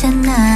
在哪？